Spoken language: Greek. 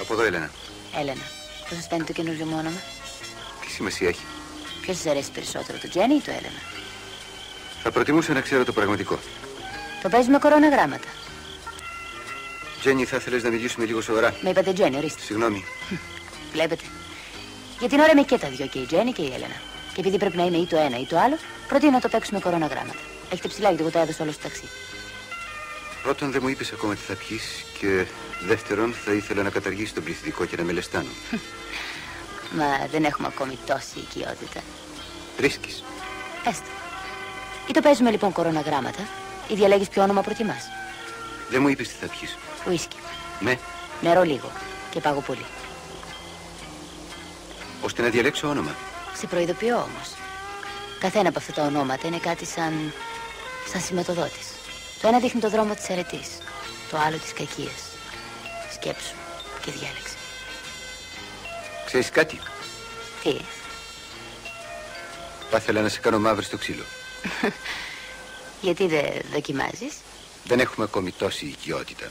Από εδώ, Έλενα. Έλενα. Πώς σας φαίνεται το καινούργιο μου όνομα. Τι σημασία έχει; Ποιος σας αρέσει περισσότερο, το Τζένι ή το Έλενα; Θα προτιμούσα να ξέρω το πραγματικό. Το παίζουμε κοροναγράμματα. Τζένι, θα ήθελες να μιλήσουμε λίγο σοβαρά; Με είπατε Τζένι, ορίστε. Συγγνώμη. Βλέπετε. Για την ώρα είμαι και τα δυο, και η Τζένι και η Έλενα. Και επειδή πρέπει να είναι ή το ένα ή το άλλο, προτείνω να το παίξουμε κοροναγράμματα. Έχετε ψηλά γιατί εγώ τα έδωσα όλο στο ταξί. Πρώτον, δεν μου είπες ακόμα τι θα πιεις και δεύτερον, θα ήθελα να καταργήσεις τον πληθυντικό και να με λεστάνω. Μα δεν έχουμε ακόμη τόση οικειότητα. Ρίσκεις. Έστω. Ή το παίζουμε λοιπόν κοροναγράμματα, ή διαλέγεις ποιο όνομα προτιμάς. Δεν μου είπες τι θα πιεις. Ουίσκι. Ναι, Νερό λίγο. Και πάγω πολύ. ώστε να διαλέξω όνομα. Σε προειδοποιώ όμως. Καθένα από αυτά τα ονόματα είναι κάτι σαν. σαν σηματοδότης. Το ένα δείχνει το δρόμο της αρετή. Το άλλο της κακίας. Σκέψου και διάλεξε. Ξέρεις κάτι; Τι; Θα ήθελα να σε κάνω μαύρη στο ξύλο. Γιατί δεν δοκιμάζεις; Δεν έχουμε ακόμη τόση οικειότητα.